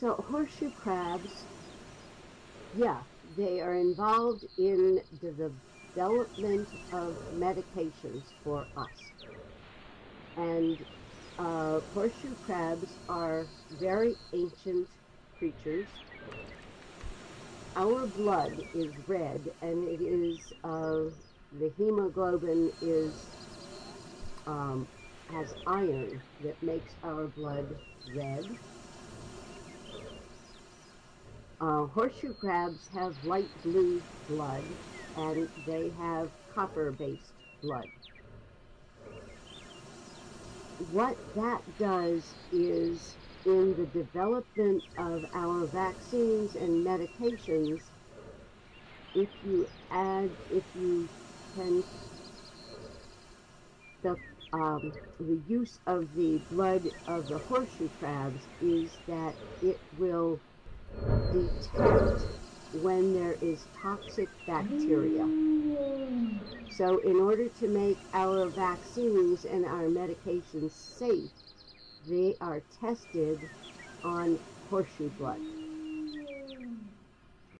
So horseshoe crabs, yeah, they are involved in the development of medications for us. And uh, horseshoe crabs are very ancient creatures. Our blood is red, and it is uh, the hemoglobin is um, has iron that makes our blood red. Uh, horseshoe crabs have light blue blood, and they have copper-based blood. What that does is in the development of our vaccines and medications, if you add, if you can, the, um, the use of the blood of the horseshoe crabs is that it will detect when there is toxic bacteria. So in order to make our vaccines and our medications safe, they are tested on horseshoe blood.